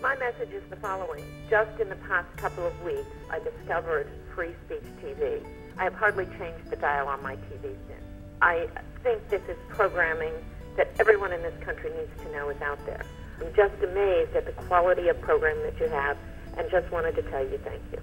My message is the following. Just in the past couple of weeks, I discovered Free Speech TV. I have hardly changed the dial on my TV since. I think this is programming that everyone in this country needs to know is out there. I'm just amazed at the quality of program that you have and just wanted to tell you thank you.